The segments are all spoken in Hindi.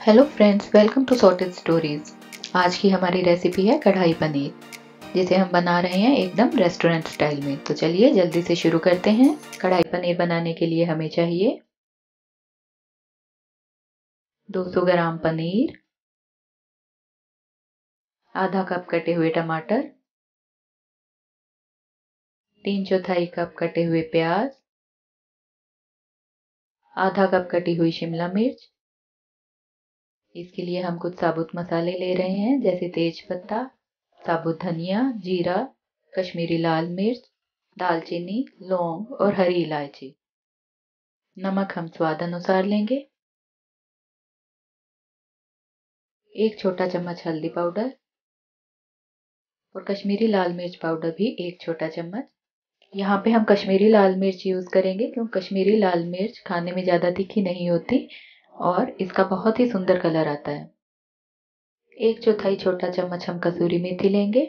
Hello friends welcome to sorted stories आज की हमारी रेसिपी है कढ़ाई पनीर, जिसे हम बना रहे हैं एकदम रेस्टोरेंट स्टाइल में। तो चलिए जल्दी से शुरू करते हैं। कढ़ाई पनीर बनाने के लिए हमें चाहिए 200 ग्राम पनीर, आधा कप कटे हुए टमाटर, तीन चौथाई कप कटे हुए प्याज, आधा कप कटी हुई शिमला मिर्च इसके लिए हम कुछ साबुत मसाले ले रहे हैं, जैसे तेज पत्ता, साबुत धनिया, जीरा, कश्मीरी लाल मिर्च, दालचीनी, लौंग और हरी इलायची। नमक हम स्वाद अनुसार लेंगे। एक छोटा चम्मच हल्दी पाउडर और कश्मीरी लाल मिर्च पाउडर भी एक छोटा चम्मच। यहाँ पे हम कश्मीरी लाल मिर्च यूज़ करेंगे, क्योंकि कश्मीरी लाल मिर्च खाने में ज़्यादा तीखी नहीं होती। और इसका बहुत ही सुंदर कलर आता है। एक चौथाई छोटा चम्मच हम कसूरी मेथी लेंगे।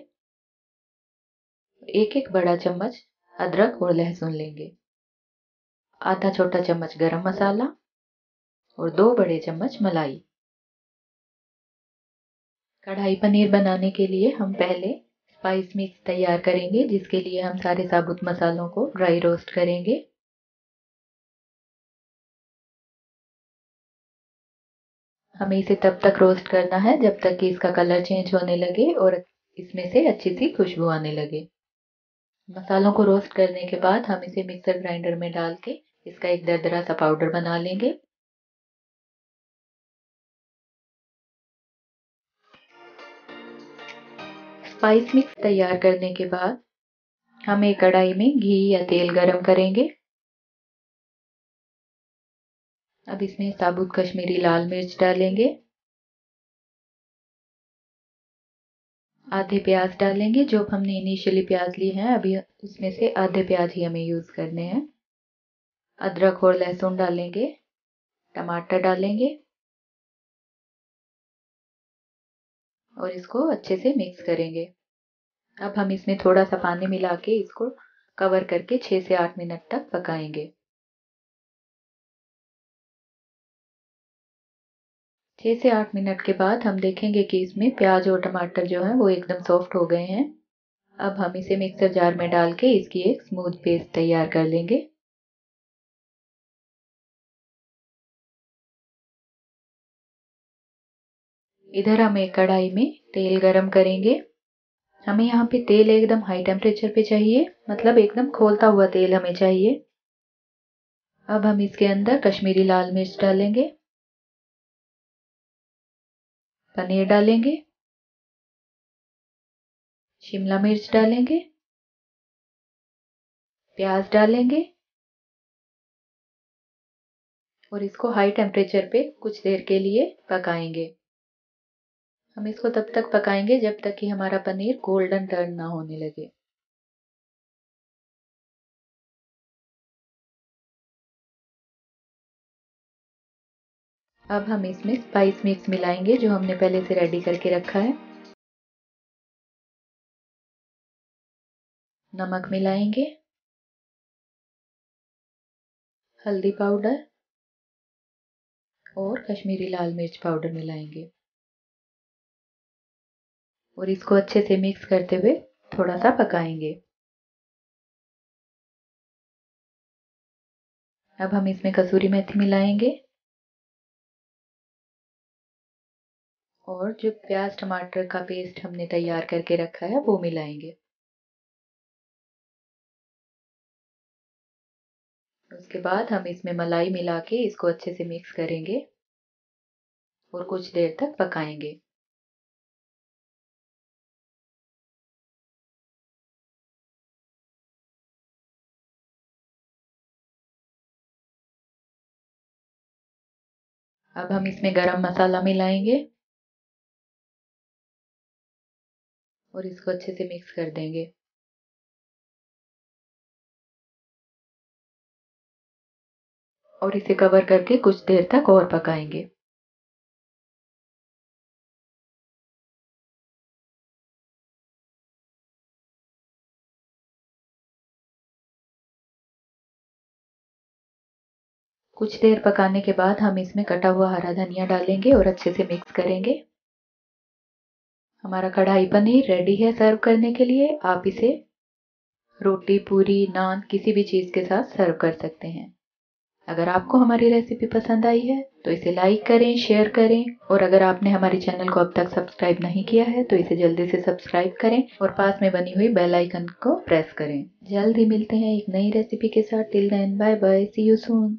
एक एक बड़ा चम्मच अदरक और लहसुन लेंगे। आधा छोटा चम्मच गरम मसाला और दो बड़े चम्मच मलाई। कढ़ाई पनीर बनाने के लिए हम पहले स्पाइस मिक्स तैयार करेंगे, जिसके लिए हम सारे साबुत मसालों को ड्राई रोस्ट करेंगे। हमें इसे तब तक रोस्ट करना है जब तक कि इसका कलर चेंज होने लगे और इसमें से अच्छी सी खुशबू आने लगे। मसालों को रोस्ट करने के बाद हम इसे मिक्सर ग्राइंडर में डाल के इसका एक दरदरा सा पाउडर बना लेंगे। स्पाइस मिक्स तैयार करने के बाद हम एक कढ़ाई में घी या तेल गरम करेंगे। अब इसमें साबुत कश्मीरी लाल मिर्च डालेंगे। आधे प्याज डालेंगे, जो हमने इनिशियली प्याज लिए हैं, अभी उसमें से आधे प्याज ही हमें यूज़ करने हैं। अदरक और लहसुन डालेंगे, टमाटर डालेंगे, और इसको अच्छे से मिक्स करेंगे। अब हम इसमें थोड़ा सा पानी मिला के इसको कवर करके छः से आठ मिनट तक पकाएँगे। छः से आठ मिनट के बाद हम देखेंगे कि इसमें प्याज और टमाटर जो है वो एकदम सॉफ्ट हो गए हैं। अब हम इसे मिक्सर जार में डाल के इसकी एक स्मूथ पेस्ट तैयार कर लेंगे। इधर हम एक कढ़ाई में तेल गरम करेंगे। हमें यहाँ पे तेल एकदम हाई टेम्परेचर पे चाहिए मतलब एकदम खोलता हुआ तेल हमें चाहिए। अब हम इसके अंदर कश्मीरी लाल मिर्च डालेंगे। पनीर डालेंगे, शिमला मिर्च डालेंगे, प्याज डालेंगे और इसको हाई टेम्परेचर पे कुछ देर के लिए पकाएँगे। हम इसको तब तक पकाएँगे जब तक कि हमारा पनीर गोल्डन टर्न ना होने लगे। अब हम इसमें स्पाइस मिक्स मिलाएँगे, जो हमने पहले से रेडी करके रखा है। नमक मिलाएँगे। हल्दी पाउडर और कश्मीरी लाल मिर्च पाउडर मिलाएँगे। और इसको अच्छे से मिक्स करते हुए थोड़ा सा पकाएँगे। अब हम इसमें कसूरी मेथी मिलाएँगे। और जो प्याज टमाटर का पेस्ट हमने तैयार करके रखा है, वो मिलाएँगे। उसके बाद हम इसमें मलाई मिला के इसको अच्छे से मिक्स करेंगे और कुछ देर तक पकाएँगे। अब हम इसमें गरम मसाला मिलाएँगे। और इसको अच्छे से मिक्स कर देंगे। और इसे कवर करके कुछ देर तक और पकाएँगे। कुछ देर पकाने के बाद हम इसमें कटा हुआ हरा धनिया डालेंगे और अच्छे से मिक्स करेंगे। हमारा कढ़ाई पनीर रेडी है सर्व करने के लिए। आप इसे रोटी, पूरी, नान, किसी भी चीज़ के साथ सर्व कर सकते हैं। अगर आपको हमारी रेसिपी पसंद आई है तो इसे लाइक करें शेयर करें। और अगर आपने हमारे चैनल को अब तक सब्सक्राइब नहीं किया है तो इसे जल्दी से सब्सक्राइब करें और पास में बनी हुई बेल आइकन को प्रेस करें। जल्द ही मिलते हैं एक नई रेसिपी के साथ। Till then bye bye see you soon